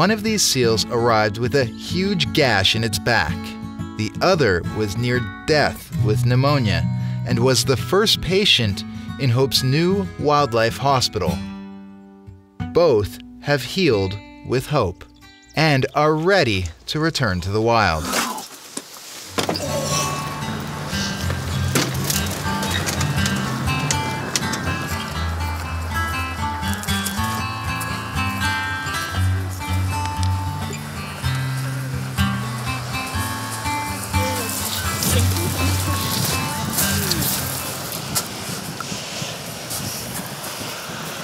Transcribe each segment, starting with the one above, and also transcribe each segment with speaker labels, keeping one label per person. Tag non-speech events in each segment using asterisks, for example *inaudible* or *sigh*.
Speaker 1: One of these seals arrived with a huge gash in its back. The other was near death with pneumonia and was the first patient in Hope's new wildlife hospital. Both have healed with hope and are ready to return to the wild.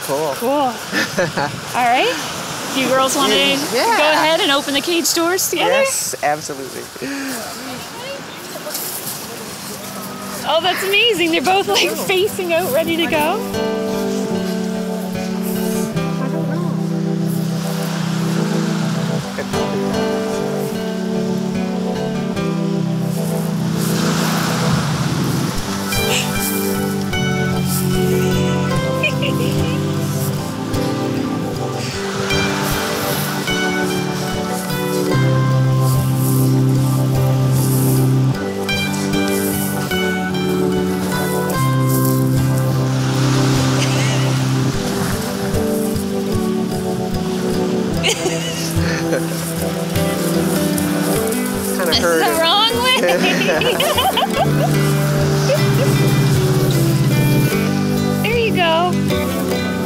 Speaker 2: Cool.
Speaker 3: Cool. *laughs* All right. You girls want to
Speaker 2: Yeah.
Speaker 3: go ahead and open the cage doors together?
Speaker 2: Yes, absolutely.
Speaker 3: Oh, that's amazing. They're both like *laughs* facing out, ready to go.
Speaker 2: Kind of
Speaker 3: the wrong way. *laughs* there you go.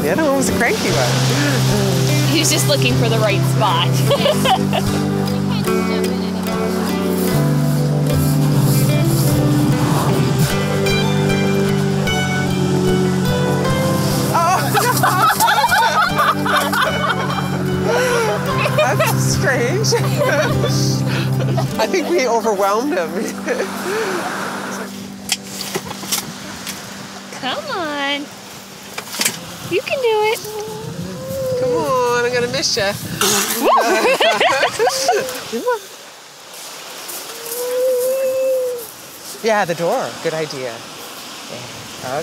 Speaker 2: The other one was a cranky one.
Speaker 3: He was just looking for the right spot. *laughs*
Speaker 2: I think we overwhelmed him.
Speaker 3: Come on. You can do it.
Speaker 2: Come on, I'm gonna miss you. *laughs* yeah, the door. Good idea. Yeah.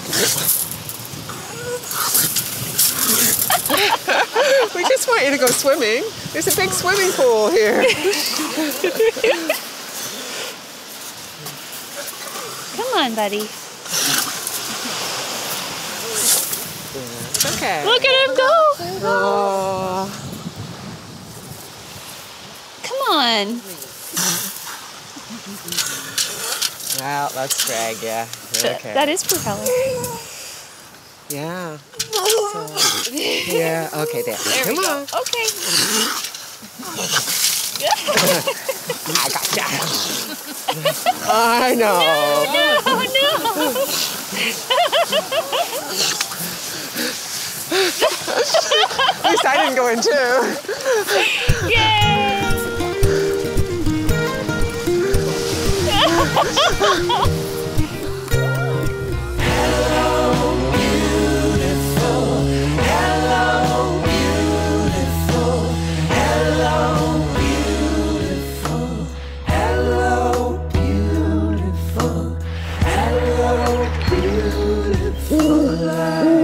Speaker 2: *laughs* Okay. We just want you to go swimming. There's a big swimming pool here.
Speaker 3: Come on, buddy.
Speaker 2: Okay.
Speaker 3: Look at him go.
Speaker 2: Oh.
Speaker 3: Come on.
Speaker 2: Well, let's drag Okay.
Speaker 3: That is propeller.
Speaker 2: Yeah. So, yeah. Okay. There.
Speaker 3: There
Speaker 2: Come
Speaker 3: we go.
Speaker 2: on.
Speaker 3: Okay. *laughs*
Speaker 2: I got ya. I know.
Speaker 3: Oh no. *laughs*
Speaker 2: At least I didn't go in too.
Speaker 3: beautiful life.